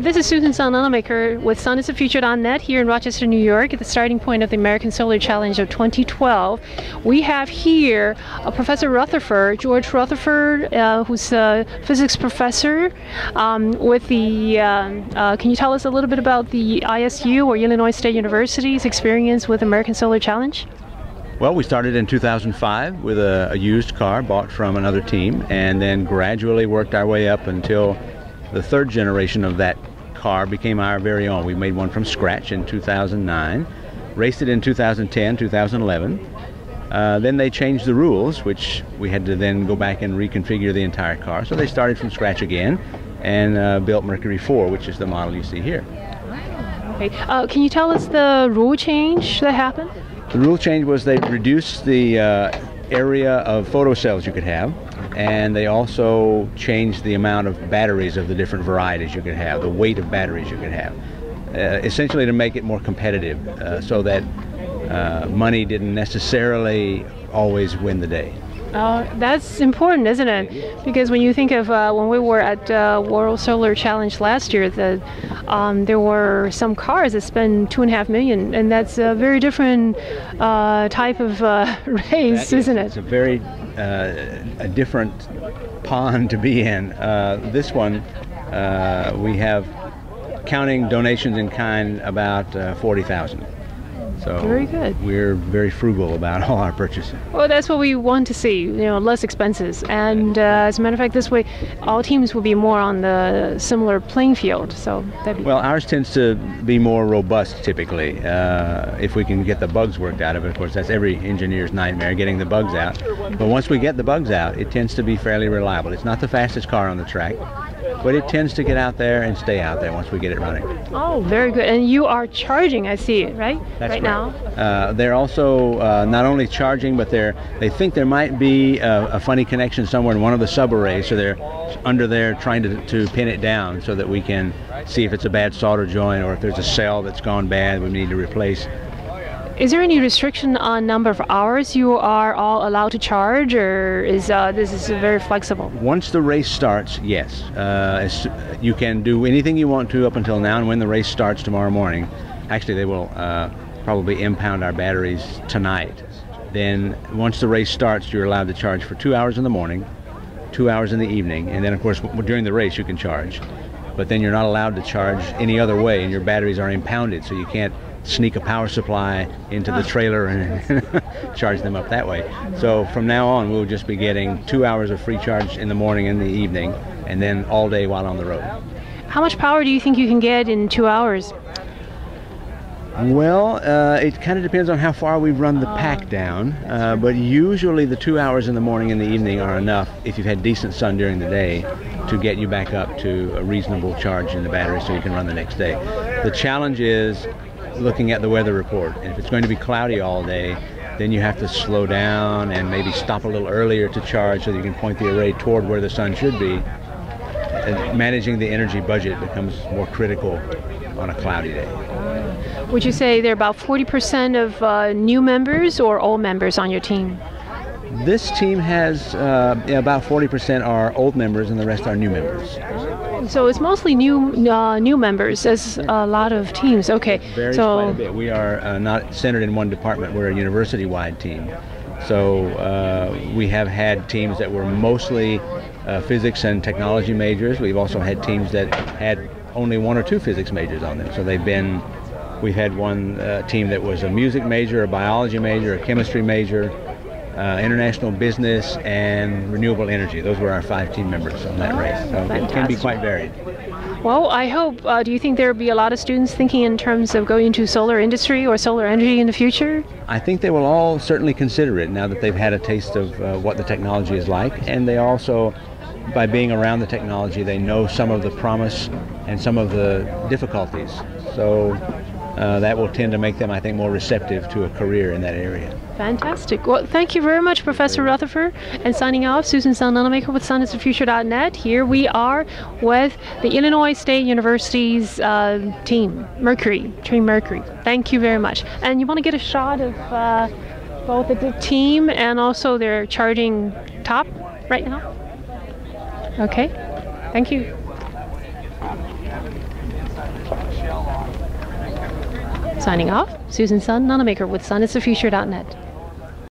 This is Susan Sun Nunamaker with SunIsTheFuture.net here in Rochester, New York, at the starting point of the American Solar Challenge of 2012. We have here uh, Professor Rutherford, George Rutherford, uh, who's a physics professor um, with the. Um, uh, can you tell us a little bit about the ISU or Illinois State University's experience with American Solar Challenge? Well, we started in 2005 with a, a used car bought from another team, and then gradually worked our way up until the third generation of that car became our very own. We made one from scratch in 2009, raced it in 2010, 2011. Uh, then they changed the rules, which we had to then go back and reconfigure the entire car. So they started from scratch again and uh, built Mercury 4, which is the model you see here. Okay. Uh, can you tell us the rule change that happened? The rule change was they reduced the uh, area of photocells you could have and they also changed the amount of batteries of the different varieties you could have, the weight of batteries you could have, uh, essentially to make it more competitive uh, so that uh, money didn't necessarily always win the day. Uh, that's important, isn't it? Because when you think of uh, when we were at uh, World Solar Challenge last year, the, um, there were some cars that spent two and a half million, and that's a very different uh, type of uh, race, is, isn't it? It's a very uh, a different pond to be in. this one, we have counting donations in kind about forty thousand. So very good. We're very frugal about all our purchasing. Well, that's what we want to see. You know, less expenses. And uh, as a matter of fact, this way, all teams will be more on the similar playing field. So that well, ours tends to be more robust typically. Uh, if we can get the bugs worked out of it, of course, that's every engineer's nightmare, getting the bugs out. But once we get the bugs out, it tends to be fairly reliable. It's not the fastest car on the track but it tends to get out there and stay out there once we get it running. Oh, very good. And you are charging, I see, right? That's right, now. Uh, they're also uh, not only charging, but they're they think there might be a, a, funny connection somewhere in one of the subarrays, so they're under there trying to, to pin it down so that we can see if it's a bad solder joint or if there's a cell that's gone bad we need to replace. Is there any restriction on number of hours you are all allowed to charge, or is uh, this is very flexible? Once the race starts, yes, uh, you can do anything you want to up until now. And when the race starts tomorrow morning, actually they will uh, probably impound our batteries tonight. Then once the race starts, you're allowed to charge for two hours in the morning, two hours in the evening, and then of course during the race you can charge. But then you're not allowed to charge any other way, and your batteries are impounded, so you can't sneak a power supply into the trailer and charge them up that way. So from now on, we'll just be getting two hours of free charge in the morning and the evening, and then all day while on the road. How much power do you think you can get in two hours? Well, uh, it kind of depends on how far we've run the pack down, uh, but usually the two hours in the morning and the evening are enough if you've had decent sun during the day to get you back up to a reasonable charge in the battery so you can run the next day. The challenge is looking at the weather report. And if it's going to be cloudy all day, then you have to slow down and maybe stop a little earlier to charge so that you can point the array toward where the sun should be. And managing the energy budget becomes more critical on a cloudy day. Would you say there are about 40% of uh, new members or old members on your team? This team has uh, about 40% are old members and the rest are new members. So it's mostly new uh, new members as a lot of teams. Okay. Varies so quite a bit. We are uh, not centered in one department. We're a university-wide team. So uh, we have had teams that were mostly uh, physics and technology majors. We've also had teams that had only one or two physics majors on them. So they've been. We've had one uh, team that was a music major, a biology major, a chemistry major, uh, international business, and renewable energy. Those were our five team members on that race. So Fantastic. it can be quite varied. Well, I hope. Uh, do you think there will be a lot of students thinking in terms of going into solar industry or solar energy in the future? I think they will all certainly consider it now that they've had a taste of uh, what the technology is like, and they also, by being around the technology, they know some of the promise and some of the difficulties. So uh, that will tend to make them, I think, more receptive to a career in that area. Fantastic. Well, thank you very much, Professor Rutherford. And signing off, Susan Sun Nunamaker with SunIsTheFuture.net. Here we are with the Illinois State University's uh, team, Mercury, Team Mercury. Thank you very much. And you want to get a shot of uh, both the team and also their charging top right now? Okay. Thank you. Signing off, Susan Sun, Nunamaker with sunisthefuture.net.